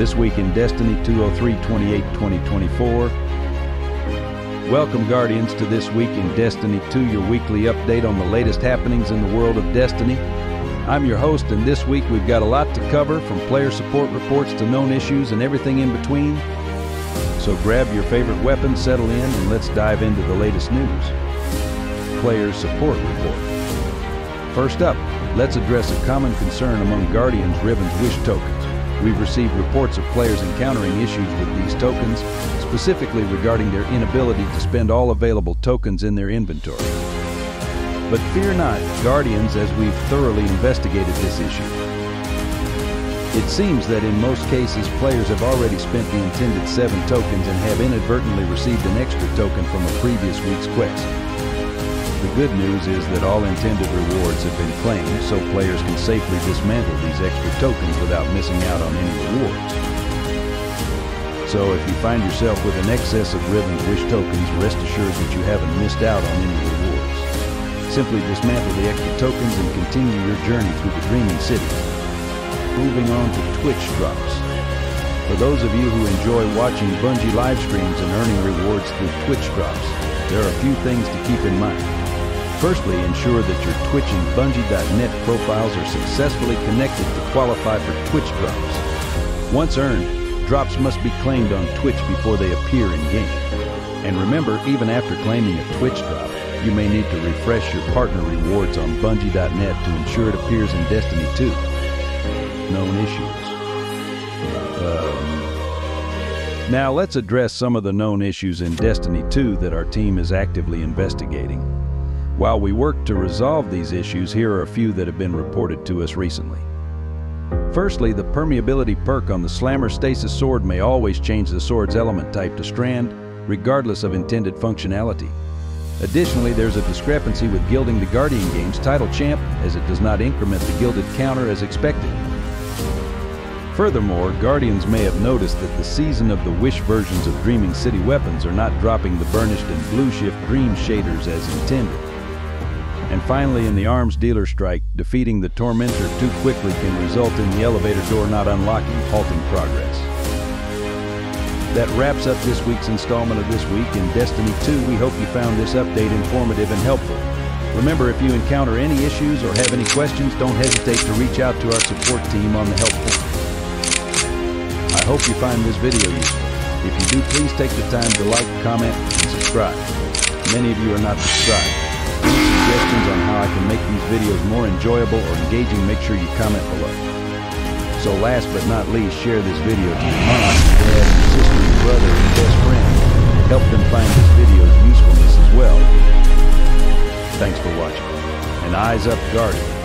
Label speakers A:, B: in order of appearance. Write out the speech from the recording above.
A: This Week in Destiny 203 28 2024. Welcome, Guardians, to This Week in Destiny 2, your weekly update on the latest happenings in the world of Destiny. I'm your host, and this week we've got a lot to cover from player support reports to known issues and everything in between. So grab your favorite weapon, settle in, and let's dive into the latest news. Player support report. First up, let's address a common concern among Guardians Riven's Wish tokens. We've received reports of players encountering issues with these tokens, specifically regarding their inability to spend all available tokens in their inventory. But fear not, Guardians, as we've thoroughly investigated this issue. It seems that in most cases, players have already spent the intended seven tokens and have inadvertently received an extra token from a previous week's quest. The good news is that all intended rewards have been claimed, so players can safely dismantle these extra tokens without missing out on any rewards. So if you find yourself with an excess of Riven's Wish tokens, rest assured that you haven't missed out on any rewards. Simply dismantle the extra tokens and continue your journey through the Dreaming City. Moving on to Twitch drops. For those of you who enjoy watching Bungie live streams and earning rewards through Twitch drops, there are a few things to keep in mind. Firstly, ensure that your Twitch and Bungie.net profiles are successfully connected to qualify for Twitch drops. Once earned, drops must be claimed on Twitch before they appear in-game. And remember, even after claiming a Twitch drop, you may need to refresh your partner rewards on Bungie.net to ensure it appears in Destiny 2. Known issues. Um, now let's address some of the known issues in Destiny 2 that our team is actively investigating. While we work to resolve these issues, here are a few that have been reported to us recently. Firstly, the permeability perk on the Slammer Stasis sword may always change the sword's element type to strand, regardless of intended functionality. Additionally, there's a discrepancy with gilding the Guardian game's title champ, as it does not increment the gilded counter as expected. Furthermore, Guardians may have noticed that the Season of the Wish versions of Dreaming City weapons are not dropping the burnished and blue shift dream shaders as intended. And finally, in the arms dealer strike, defeating the Tormentor too quickly can result in the elevator door not unlocking, halting progress. That wraps up this week's installment of This Week in Destiny 2. We hope you found this update informative and helpful. Remember, if you encounter any issues or have any questions, don't hesitate to reach out to our support team on the help. I hope you find this video useful. If you do, please take the time to like, comment, and subscribe. Many of you are not subscribed videos more enjoyable or engaging, make sure you comment below. So last but not least, share this video to your mom, dad, sister, brother, and best friend. Help them find this video's usefulness as well. Thanks for watching. And eyes up, Guardian.